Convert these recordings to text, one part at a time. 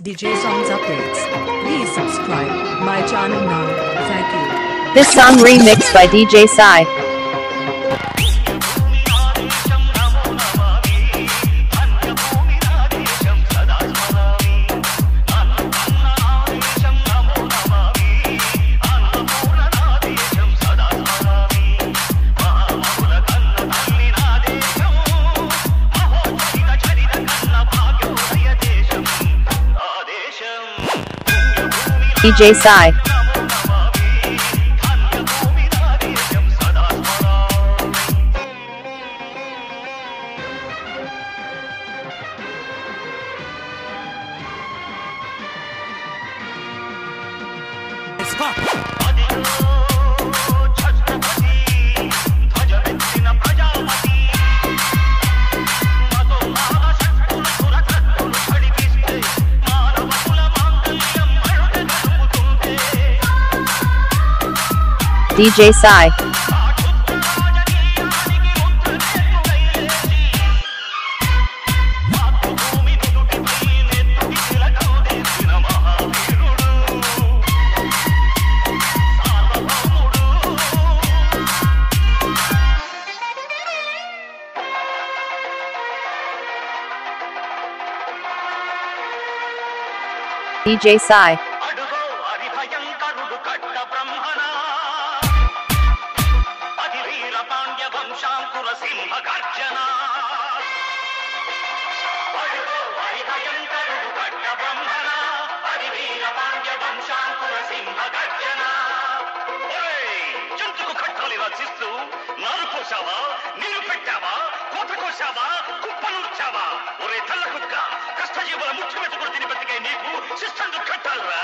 DJ Songs Updates. Please subscribe my channel now. Thank you. This song remixed by DJ Sai. DJ Sai. DJ Sai. DJ Sai. వంశాంకుర సింహ గర్జన బ్రహ్మణ. అది పాండ్య వంశాంకుర సింహ జంతుకు కట్టాలి రచిస్తూ నారు కోసావా నీరు పెట్టావా కోత కోసావా కుప్పనూర్చావా ఒరే తల్ల కుక్క కష్టజీవుల ముఖ్య వెతుకుడు తిని బతికే నీకు శిష్టందు కట్టాలరా.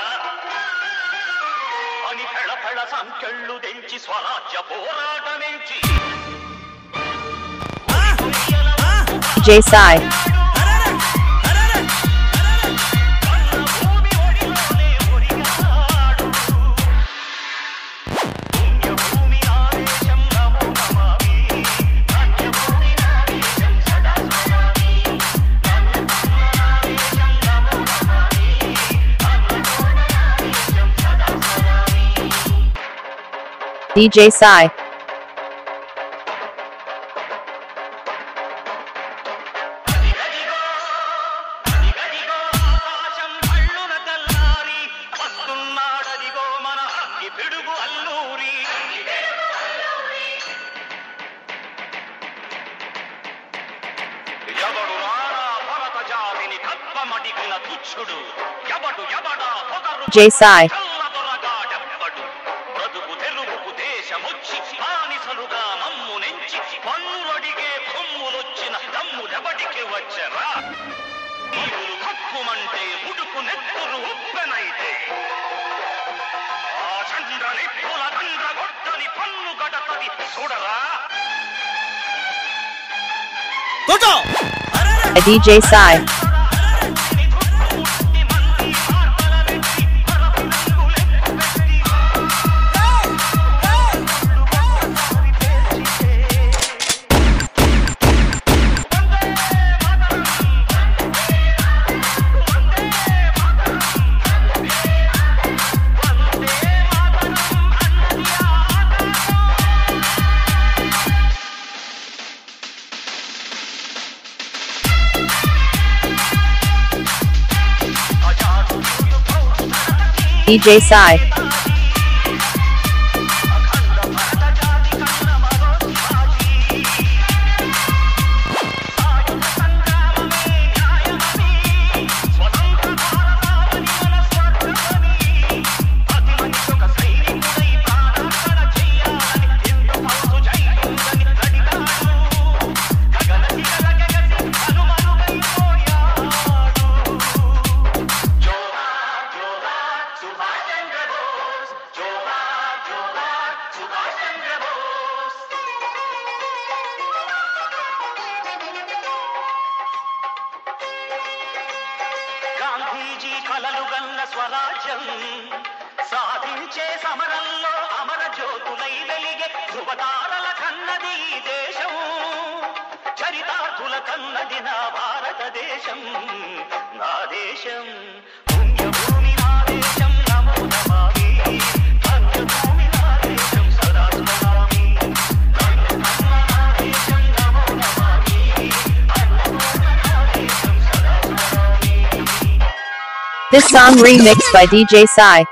అని ఫెళ ఫెళ సంఖ్యళ్ళు దెంచి స్వరాజ్య పోరాటమెంచి DJ Sai. DJ Sai. కప్పమడిగిన తుచ్చుడు ఎవడు ఎవడా పొగరు DJ Sai. చల్లదొరగాడెవ్వడు బ్రతుకు తెరువుకు దేశమొచ్చి బానిసలుగా మమ్ము నెంచి పన్నులడిగే కొమ్ములొచ్చిన దమ్ములెవడికి వచ్చరా? నీవులు కప్పుమంటే ఉడుకు నెత్తురు ఉప్పెనైతే ఆ చంద్ర నిప్పుల దండ్ర గొడ్డని పన్ను గడతది చూడరా? DJ Sai. DJ Sai. స్వరాజ్యం సాధించే సమరంలో అమర జ్యోతులై వెలిగే ధృవతారల కన్నది దేశం. చరితార్థుల కన్నది నా భారతదేశం. This song remixed by DJ Sai.